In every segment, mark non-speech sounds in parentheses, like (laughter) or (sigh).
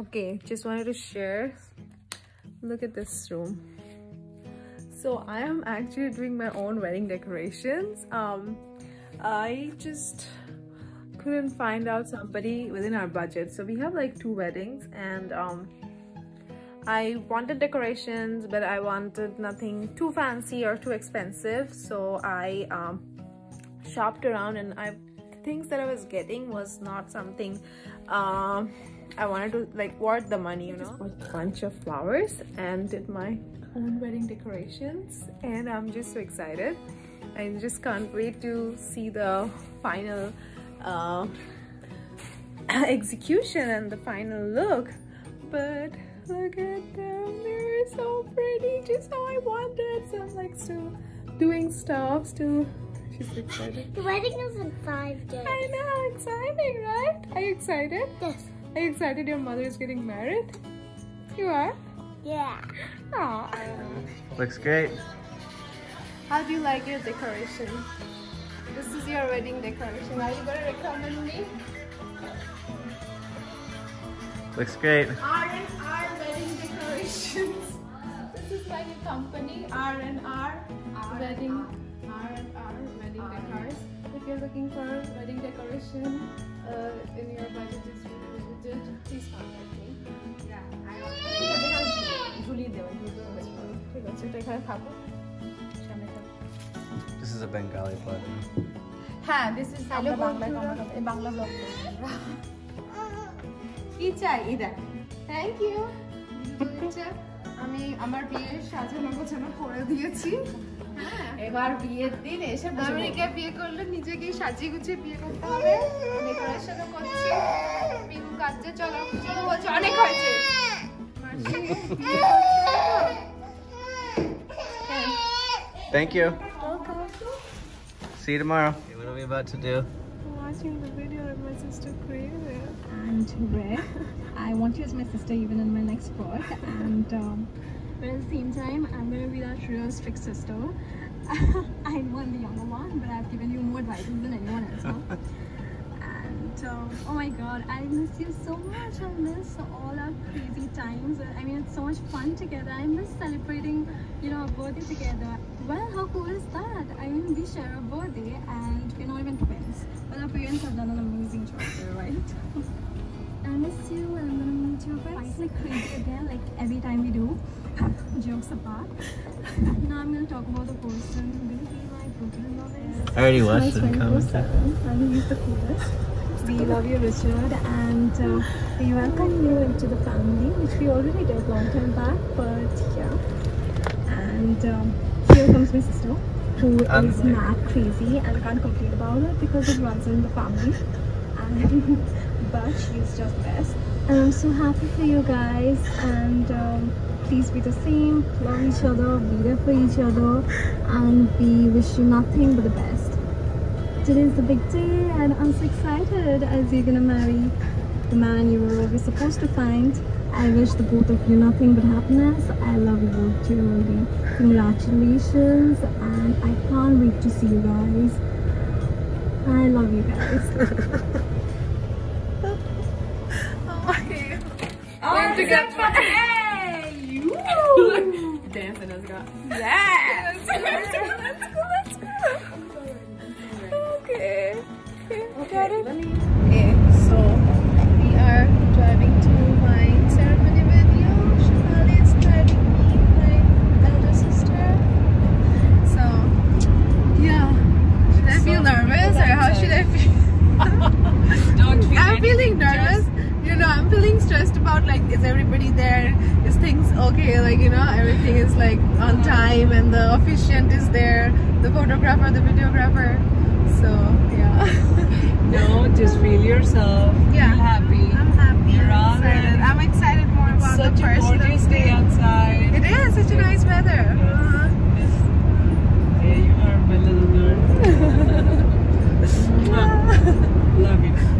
okay just wanted to share. Look at this room. So i am actually doing my own wedding decorations. Um i just couldn't find out somebody within our budget. So we have like two weddings and um I wanted decorations but I wanted nothing too fancy or too expensive. So I um, shopped around and I things that I was getting was not something um, I wanted to like worth the money you know? a bunch of flowers and did my own wedding decorations and I'm just so excited. I just can't wait to see the final uh, (laughs) execution and the final look. But look at them they're so pretty just how I wanted so I'm like still doing stuff still she's excited. The wedding is in five days. I know exciting right? Are you excited? Yes are you excited your mother is getting married you are yeah Aww. looks great how do you like your decoration this is your wedding decoration. Are you gonna recommend me? Looks great. R&R wedding decorations. (laughs) this is my new company, R&R wedding, R&R wedding decors. If you're looking for wedding decoration uh, in your budget is really limited, please contact me. Yeah, I ঝুলিয়ে দেওয়া ঠিক আছে এটা এখানে থাকো সামনে থাকো This is a Bengali flag. হ্যাঁ this is hello Bangla blog কি চাই? এই দেখ। থ্যাংক ইউ আমি আমার বিয়ে সাজানো গোছানো করে দিয়েছি। এবার বিয়ের দিন এসে আমেরিকা বিয়ে করলে নিজেকে সাজিয়ে গুছিয়ে বিয়ে করতে হবে। ডেকোরেশনও করছি। কাজে চলো চলো বলছে অনেক হয়েছে Thank you. See you tomorrow. Okay, what are we about to do? Watching the video of my sister created. and Red. I want you as my sister even in my next book. And um, but at the same time, I'm gonna be that real strict sister. (laughs) I know I'm the younger one, but I've given you more advice than anyone else. Huh? (laughs) oh my God, I miss you so much. I miss all our crazy times. I mean, it's so much fun together. I miss celebrating, you know, our birthday together. Well, how cool is that? I mean, we share a birthday, and we're not even twins. But our parents have done an amazing job there, right? (laughs) I miss you and I'm gonna meet your friends like crazy again, like every time we do. (laughs) Jokes apart. (laughs) now I'm gonna talk about the person will be my brother-in-law. I already watched it in comments. 24/7, he's the coolest. We love you, Richard, and uh, we welcome you into the family, which we already did a long time back, but yeah. And um, here comes my sister, who I'm is mad crazy, and I can't complain about it because it runs in the family. And (laughs) but she's just best. And I'm so happy for you guys, and um, please be the same. Love each other, be there for each other, and we wish you nothing but the best. Today's the big day, and I'm so excited as you're gonna marry the man you were always supposed to find. I wish the both of you nothing but happiness. I love you both dearly. Congratulations, and I can't wait to see you guys. I love you guys. Okay. We're together. Hey! Woo! (laughs) Dancing as God. Yes! Got it. Okay, so we are driving to my ceremony video. Shivali is driving me, my elder sister. So, yeah. Should I feel nervous or how should I feel? Don't feel I'm anything, feeling nervous. You know, I'm feeling stressed about like, is everybody there? Is things okay? Like, you know, everything is like on time and the officiant is there, the photographer, the videographer. So, yeah. (laughs) No, just feel yourself. Yeah. Feel happy. I'm happy. You're I'm excited. I'm excited more about Such the a personal gorgeous day outside. It is such a nice weather. Uh-huh. Yeah, you are my little girl. (laughs) (laughs) Love you.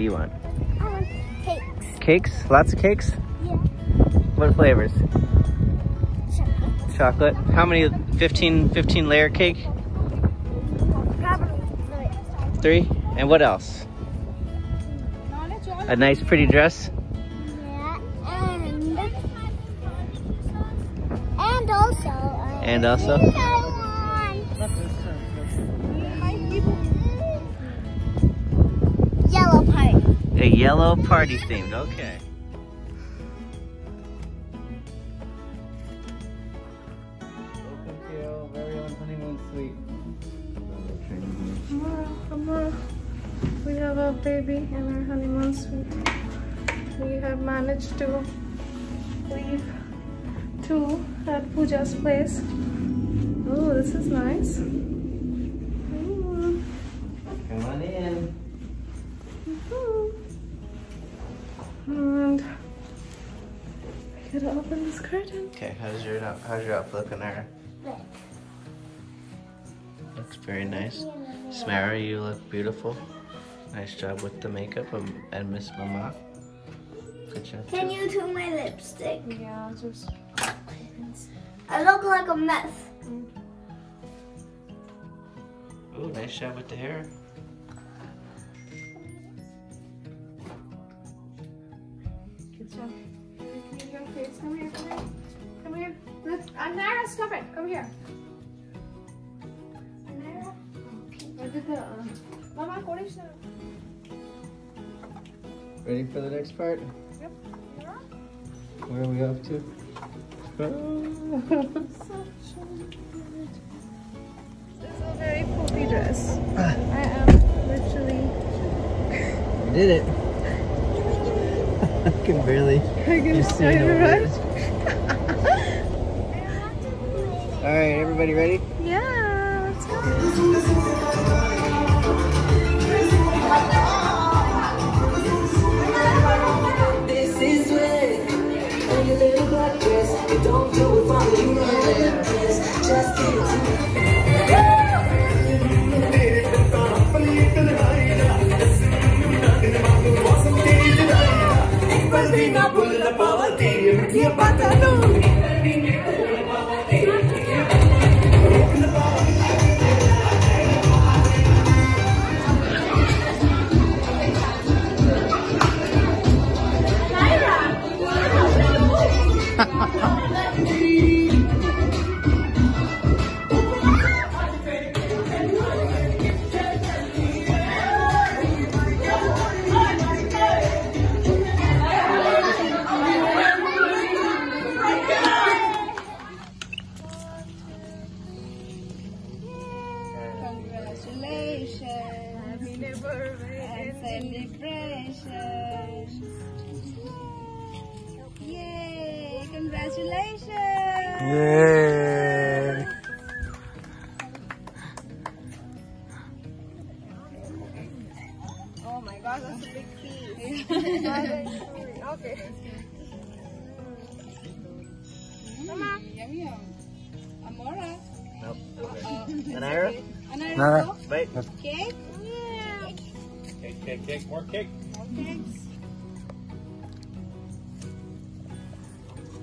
do you want? I want cakes. Cakes? Lots of cakes? Yeah. What flavors? Chocolate. Chocolate? How many? 15, 15 layer cake? Probably Three? And what else? A nice pretty dress? Yeah. And and also. Uh, And also? A yellow party themed, okay. We have a baby in our honeymoon suite. We have managed to leave two at Pooja's place. Oh, this is nice. Curtain. Okay, how's your out- how's your outlook looking there? Looks very nice. Samara, you look beautiful. Nice job with the makeup um, and Miss Mama. Good job. Can too. you do my lipstick? Yeah, just I look like a mess. Ooh, nice job with the hair. good job. Clean your face. Come here, come here. Come here. Let's, Anara, stop it. Come here. Anara. Where did the, uh, Mama, what is the... Ready for the next part? Yep. Where are we off to? (laughs) This is a very poopy dress. I am literally... You did it. I can barely I can just see it you. All right, everybody ready? Yeah, let's go. Marina, pull up our team. You're back alone. Congratulations. Yay! Oh my god, that's a big piece. (laughs) okay. Mama. Yum yum. Amora. Nope. Uh, Anira? Anna, Nara. go. Wait. Cake? Cake, cake, cake, more cake.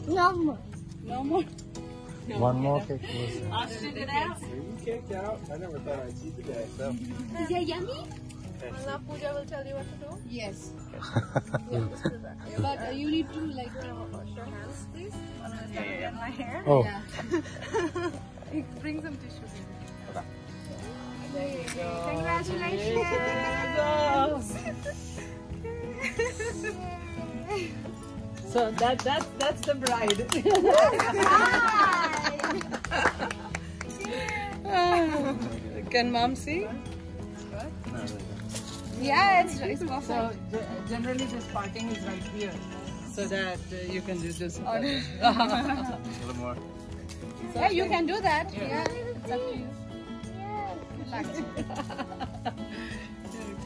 No more. No more. One more cake, please. You caked out. I never thought I'd see today. So. Is it yummy? Now Pooja will tell you what to do. Yes. (laughs) Yeah, let's do that. But uh, you need to like. Wash your hands, please. I'm gonna my hair. Oh. (laughs) Bring some tissue. There you go. Congratulations. (laughs) So that that's that's the bride. Can mom see? yeah, it's, it's perfect. So generally this parting is right here, so that uh, you can do this. (laughs) A little more. Yeah, you can do that. Yeah, it's up to you.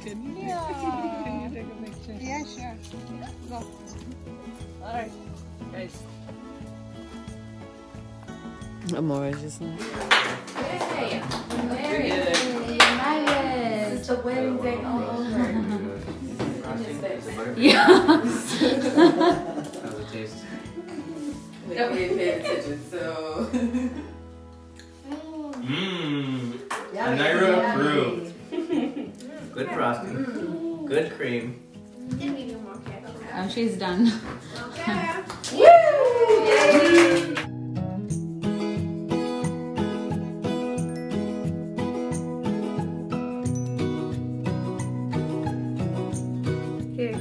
Can you, can you take a picture? Yeah, sure. Go. All right. Guys, Amora's just like. It's the wedding day all over. How's it (laughs) taste? Nobody paid attention, so. Mmm. Naira approved. Good frosting. Good cream. Um, she's done. Okay. Woo! Okay.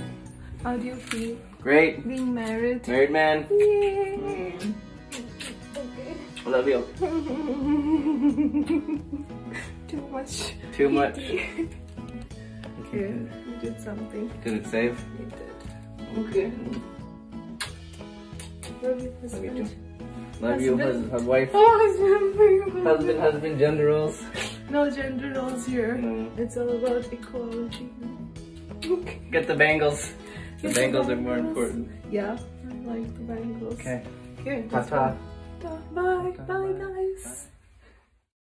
How do you feel Great. being married? Married man. Yay. I love you. (laughs) Too much. Too much. Okay, you did something. Did it save? You did. Okay. Love you, husband. Love you, Husband. hus- wife. Oh, (laughs) husband. Husband, husband, gender roles. No gender roles here. No. It's all about equality. Okay. Get the bangles. The Get the bangles are more important. Yeah, I like the bangles. Okay. Okay. Ta-ta. Bye. Bye, guys.